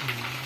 Mm.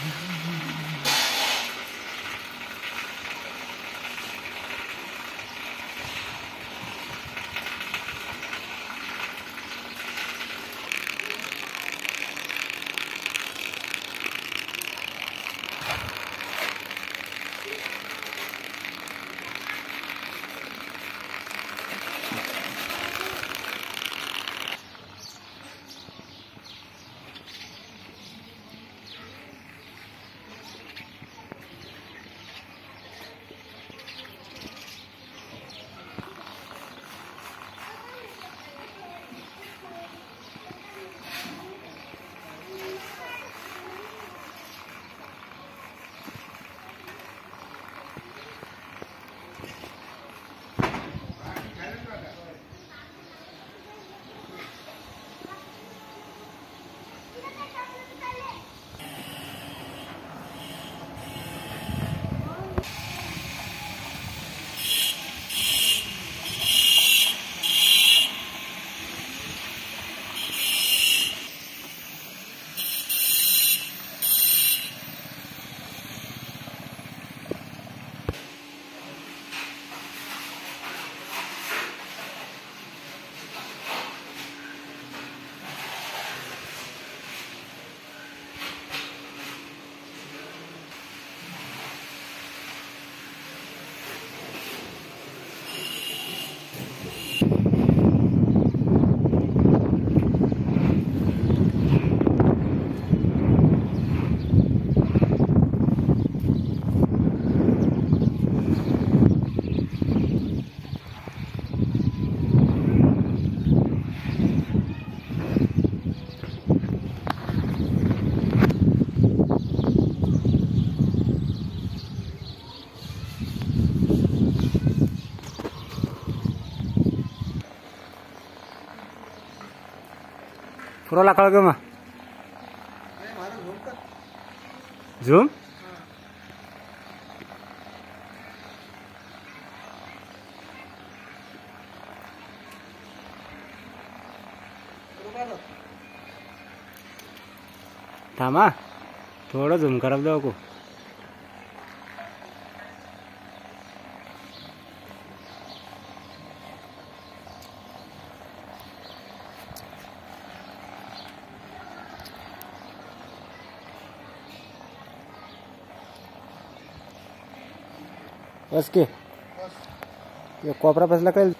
पुराला कळ मग. Zoom? थांबा. थोडं झूम करत जाऊ को. बस के। ये कोपरा बसला काय